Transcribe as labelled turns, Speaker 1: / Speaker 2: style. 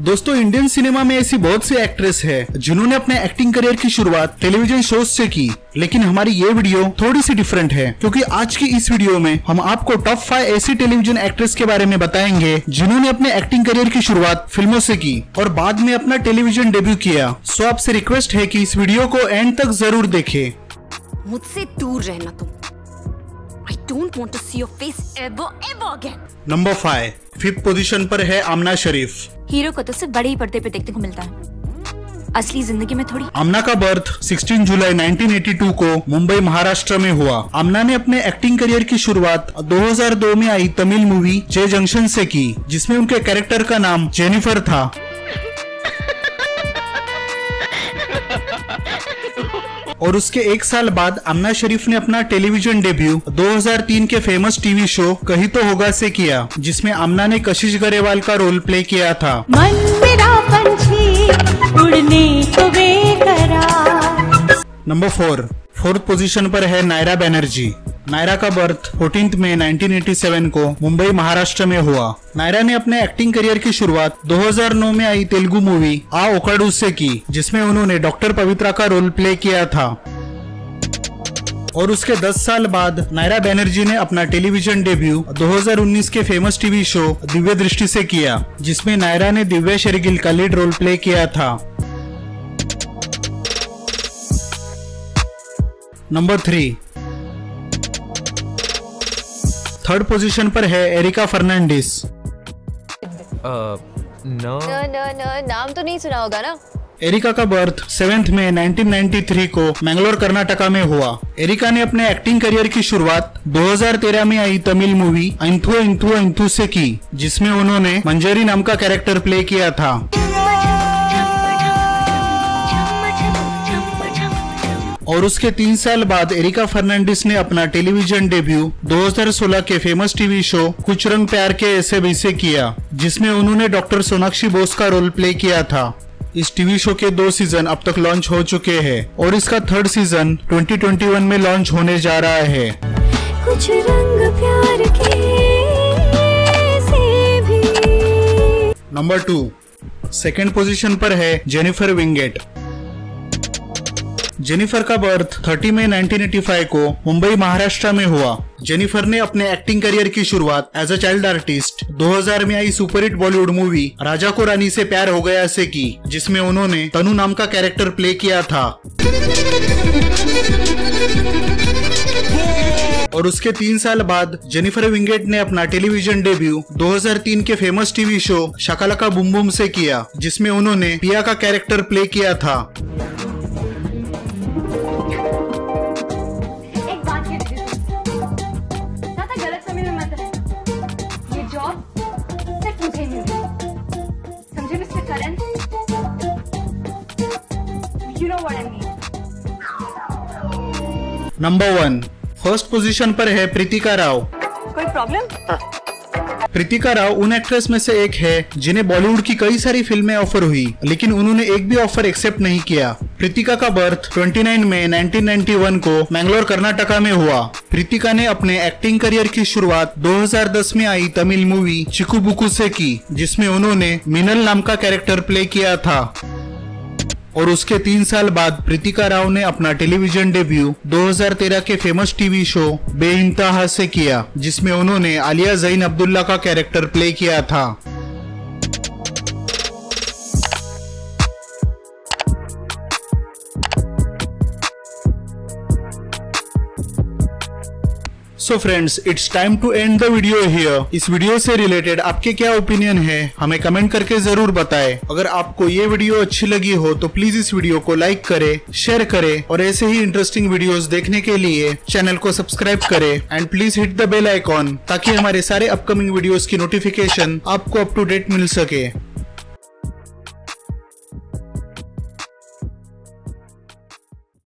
Speaker 1: दोस्तों Indian cinema में ऐसी बहुत सी एक्ट्रेस है जिन्होंने अपने एक्टिंग करियर की शुरुआत टेलीविज़न शोज़ से की। लेकिन हमारी ये वीडियो थोड़ी सी डिफरेंट है क्योंकि आज की इस वीडियो में हम आपको टॉप फाइव ऐसी टेलीविज़न एक्ट्रेस के बारे में बताएँगे जिन्होंने अपने एक्टिंग करियर की शुरुआत फ़िल्मों से की और बाद में अपना टेलीविज़न डेब्यू किया। सो आपसे रिक्वेस्ट है की इस वीडियो को एंड तक ज़रूर देखे।
Speaker 2: मुझसे दूर रहना तुम। I don't to see your face ever ever again
Speaker 1: number five fifth position पर है आमना शरीफ।
Speaker 2: हीरो को तो सिर्फ़ बड़े ही पर्दे पे देखने को मिलता है। असली ज़िंदगी में थोड़ी
Speaker 1: अमना का बर्थ 16 जुलाई 1982 को मुंबई, महाराष्ट्र में हुआ। अमना ने अपने एक्टिंग करियर की शुरुआत 2002 में आई तमिल मूवी जय जंक्शन से की, जिसमें उनके कैरेक्टर का नाम जेनिफर था। और उसके एक साल बाद अमना शरीफ ने अपना टेलीविज़न डेब्यू 2003 के फ़ेमस टीवी शो कहीं तो होगा से किया जिसमें अमना ने कशिश गरेवाल का रोल प्ले किया था।
Speaker 3: मन मेरा पंछी उड़ने को बेकरार।
Speaker 1: नंबर फोर फोर्थ पोजीशन पर है नायरा बैनर्जी। नायरा का बर्थ 14 मई 1987 को मुंबई, महाराष्ट्र में हुआ। नायरा ने अपने एक्टिंग करियर की शुरुआत 2009 में आई तेलुगु मूवी आ ओकाडू से की, जिसमें उन्होंने डॉक्टर पवित्रा का रोल प्ले किया था। और उसके 10 साल बाद नायरा बैनर्जी ने अपना टेलीविज़न डेब्यू 2019 के फ़ेमस टीवी शो दिव्य दृष्टि से किया, जिसमें नायरा ने दिव्या शेरगिल का लीड रोल प्ले किया था। नंबर थ्री थर्ड पोजीशन पर है एरिका फर्नांडिस
Speaker 4: नो
Speaker 5: न न न नाम तो नहीं सुना होगा ना?
Speaker 1: एरिका का बर्थ 7 मई 1993 को मैंगलोर कर्नाटका में हुआ। एरिका ने अपने एक्टिंग करियर की शुरुआत 2013 में आई तमिल मूवी इंथु इंथु इंथु से की जिसमें उन्होंने मंजरी नाम का कैरेक्टर प्ले किया था। और उसके तीन साल बाद एरिका फर्नांडिस ने अपना टेलीविज़न डेब्यू 2016 के फ़ेमस टीवी शो कुछ रंग प्यार के ऐसे वैसे किया जिसमें उन्होंने डॉक्टर सोनाक्षी बोस का रोल प्ले किया था। इस टीवी शो के दो सीज़न अब तक लॉन्च हो चुके हैं और इसका थर्ड सीज़न 2021 में लॉन्च होने जा रहा है।
Speaker 3: कुछ रंग प्यार के से भी
Speaker 1: नंबर टू सेकेंड पोजीशन पर है जेनिफर विंगेट। जेनिफर का बर्थ 30 मई 1985 को मुंबई, महाराष्ट्र में हुआ। जेनिफर ने अपने एक्टिंग करियर की शुरुआत एज अ चाइल्ड आर्टिस्ट 2000 में आई superhit Bollywood movie Raja ko Rani se प्यार हो गया से की, जिसमें उन्होंने तनु नाम का कैरेक्टर प्ले किया था। और उसके तीन साल बाद जेनिफर विंगेट ने अपना टेलीविज़न डेब्यू 2003 के famous TV show Shakalaka Bum Bum से किया, जिसमें उन्होंने पिया का कैरेक्टर प्ले किया था।
Speaker 6: समझे You know what I mean. Number one,
Speaker 1: number one first position पर है प्रीतिका राव।
Speaker 5: कोई प्रॉब्लम
Speaker 1: प्रीतिका राव उन एक्ट्रेस में से एक है, जिन्हें बॉलीवुड की कई सारी फ़िल्में ऑफ़र हुई, लेकिन उन्होंने एक भी ऑफ़र एक्सेप्ट नहीं किया। प्रीतिका का बर्थ 29 मई 1991 को मैंगलोर कर्नाटका में हुआ। प्रीतिका ने अपने एक्टिंग करियर की शुरुआत 2010 में आई तमिल मूवी चिकू बुकू से की, जिसमें उन्होंने मिनल नाम का कैरेक्टर प्ले किया था। और उसके तीन साल बाद प्रीतिका राव ने अपना टेलीविज़न डेब्यू 2013 के फ़ेमस टीवी शो बेइंतहा से किया, जिसमें उन्होंने आलिया जैन अब्दुल्ला का कैरेक्टर प्ले किया था। So friends it's time to end the video here इस वीडियो से रिलेटेड आपके क्या ओपिनियन है? हमें कमेंट करके ज़रूर बताएँ। अगर आपको ये वीडियो अच्छी लगी हो तो प्लीज़ इस वीडियो को लाइक करें शेयर करें और ऐसे ही इंटरेस्टिंग वीडियोस देखने के लिए चैनल को सब्सक्राइब करें and please hit the bell icon ताकि हमारे सारे अपकमिंग वीडियोस की नोटिफिकेशन आपको अप टू डेट मिल सके।